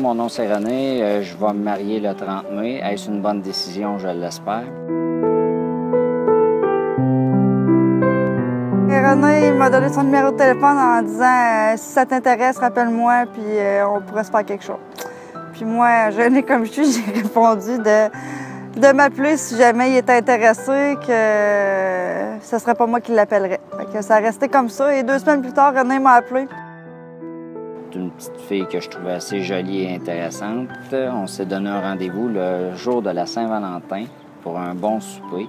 mon nom c'est René. Euh, je vais me marier le 30 mai. Est-ce une bonne décision? Je l'espère. René m'a donné son numéro de téléphone en disant euh, si ça t'intéresse, rappelle-moi, puis euh, on pourrait se faire quelque chose. Puis moi, jeune comme je suis, j'ai répondu de, de m'appeler si jamais il était intéressé, que ce serait pas moi qui l'appellerais. ça restait comme ça. Et deux semaines plus tard, René m'a appelé une petite fille que je trouvais assez jolie et intéressante. On s'est donné un rendez-vous le jour de la Saint-Valentin pour un bon souper.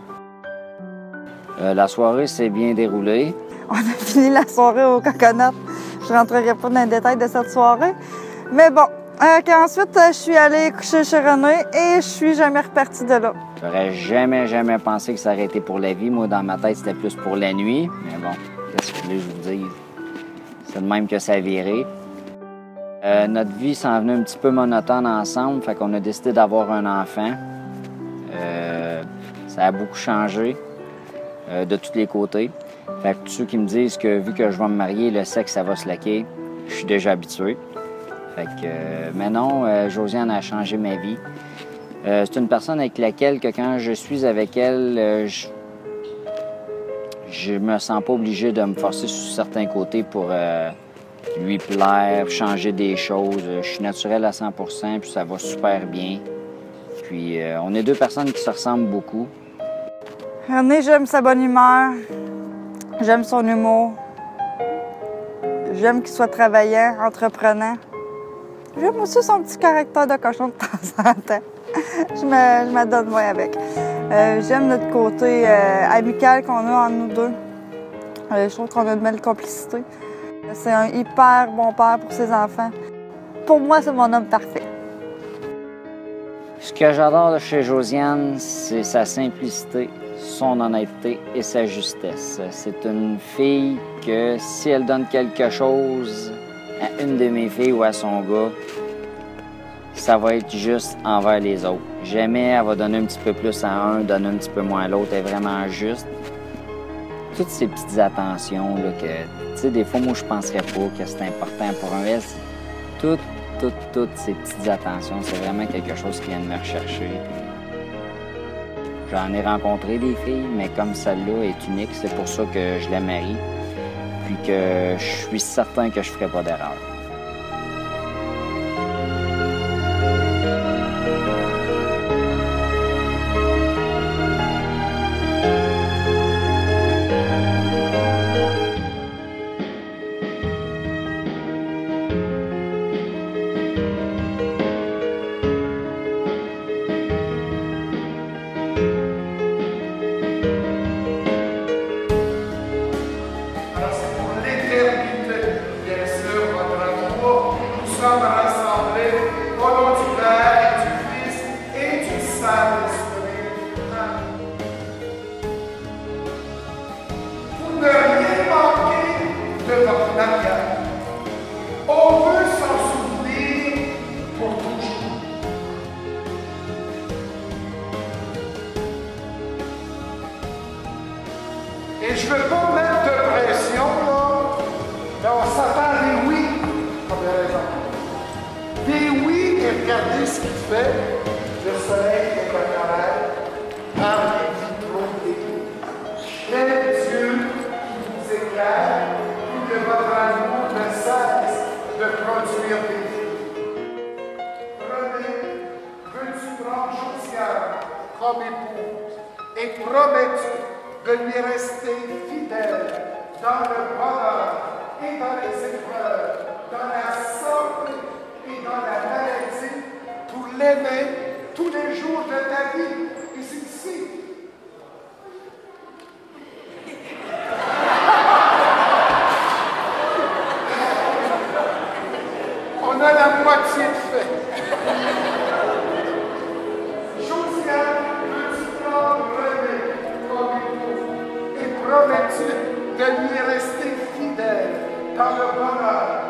Euh, la soirée s'est bien déroulée. On a fini la soirée au coconut. Je rentrerai pas dans les détails de cette soirée. Mais bon, euh, ensuite, je suis allée coucher chez René et je suis jamais repartie de là. J'aurais jamais, jamais pensé que ça aurait été pour la vie. Moi, dans ma tête, c'était plus pour la nuit. Mais bon, qu'est-ce que je vous dise? C'est de même que ça a viré. Euh, notre vie s'en venait un petit peu monotone ensemble, fait qu'on a décidé d'avoir un enfant. Euh, ça a beaucoup changé euh, de tous les côtés. Fait que tous ceux qui me disent que vu que je vais me marier, le sexe, ça va se laquer, je suis déjà habitué. Fait que, mais non, Josiane a changé ma vie. c'est une personne avec laquelle, que quand je suis avec elle, je, je me sens pas obligé de me forcer sur certains côtés pour lui plaire, changer des choses. Je suis naturel à 100% puis ça va super bien. Puis euh, on est deux personnes qui se ressemblent beaucoup. René, j'aime sa bonne humeur. J'aime son humour. J'aime qu'il soit travaillant, entreprenant. J'aime aussi son petit caractère de cochon de temps en temps. je, me, donne moi avec. Euh, j'aime notre côté euh, amical qu'on a entre nous deux. je trouve qu'on a de belle complicité. C'est un hyper bon père pour ses enfants. Pour moi, c'est mon homme parfait. Ce que j'adore de chez Josiane, c'est sa simplicité, son honnêteté et sa justesse. C'est une fille que si elle donne quelque chose à une de mes filles ou à son gars, ça va être juste envers les autres. Jamais elle va donner un petit peu plus à un, donner un petit peu moins à l'autre. Elle est vraiment juste toutes ces petites attentions là, que, tu sais, des fois, moi, je penserais pas que c'est important pour un S. Toutes, toutes, toutes ces petites attentions, c'est vraiment quelque chose qui vient de me rechercher. J'en ai rencontré des filles, mais comme celle-là est unique, c'est pour ça que je la marie. Puis que je suis certain que je ferai pas d'erreur. Et je ne veux pas mettre de pression, là, mais on s'attend à des oui, première raison. Des oui, et regardez ce qu'il fait. Le soleil est un par les vitraux des Dieu qui vous éclaire, pour que votre amour ne cesse de produire des. Prenez, veux-tu prendre Josiane comme épouse et promets-tu de lui rester fidèle dans le bonheur et dans les épreuves, dans la santé et dans la maladie, pour l'aimer tous les jours de ta vie. De lui fidèle dans le bonheur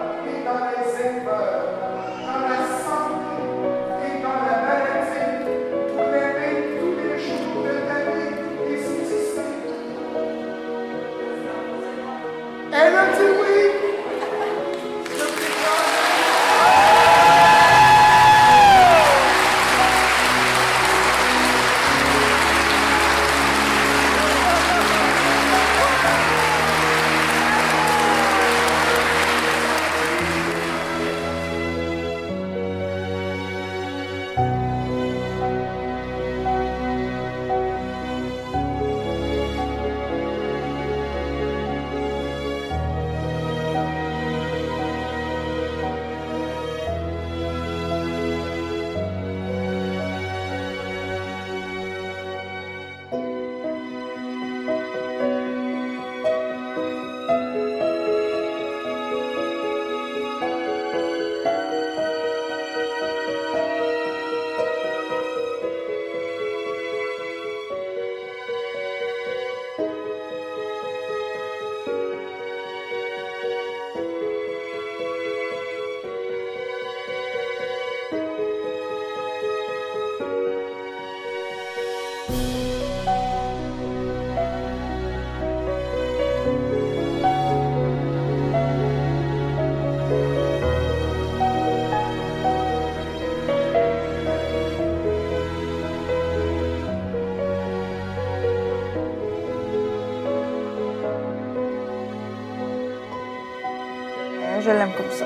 je l'aime comme ça.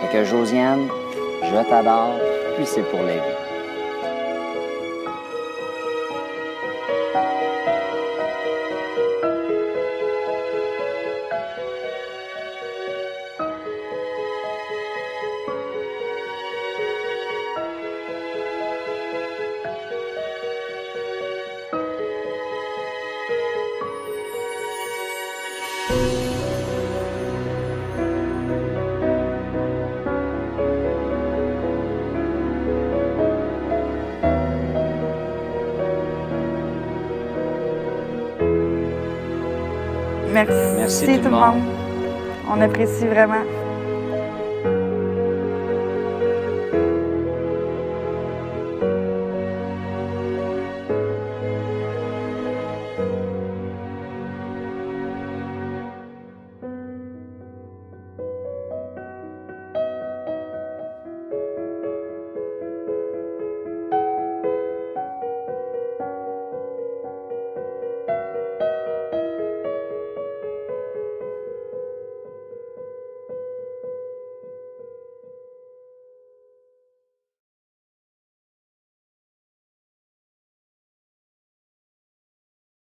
Fait que Josiane, je t'adore, puis c'est pour la vie. Merci, Merci tout tout le le monde. On apprécie vraiment.